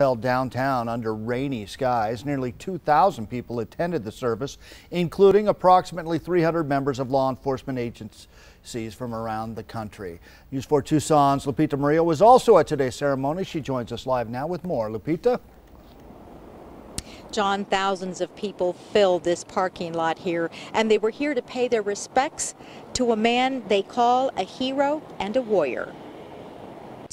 downtown under rainy skies. Nearly 2,000 people attended the service, including approximately 300 members of law enforcement agencies from around the country. News 4 Tucson's Lupita Murillo was also at today's ceremony. She joins us live now with more. Lupita? John, thousands of people filled this parking lot here, and they were here to pay their respects to a man they call a hero and a warrior.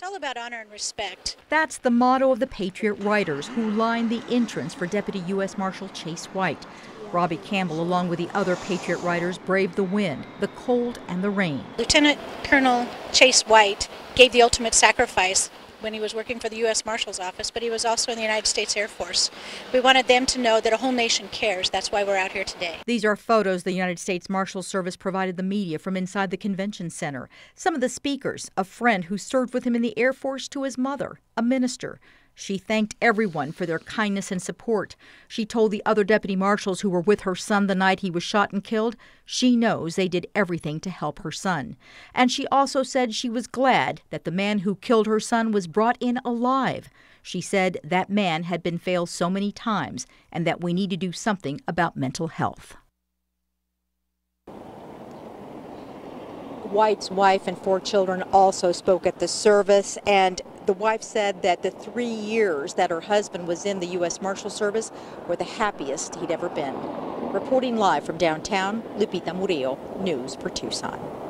All about honor and respect. That's the motto of the Patriot Riders who lined the entrance for Deputy U.S. Marshal Chase White. Robbie Campbell, along with the other Patriot Riders, braved the wind, the cold, and the rain. Lieutenant Colonel Chase White gave the ultimate sacrifice when he was working for the U.S. Marshal's Office, but he was also in the United States Air Force. We wanted them to know that a whole nation cares. That's why we're out here today. These are photos the United States Marshal Service provided the media from inside the convention center. Some of the speakers, a friend who served with him in the Air Force to his mother, a minister. She thanked everyone for their kindness and support. She told the other deputy marshals who were with her son the night he was shot and killed she knows they did everything to help her son. And she also said she was glad that the man who killed her son was brought in alive. She said that man had been failed so many times and that we need to do something about mental health. White's wife and four children also spoke at the service, and the wife said that the three years that her husband was in the U.S. Marshal Service were the happiest he'd ever been. Reporting live from downtown, Lupita Murillo, News 4 Tucson.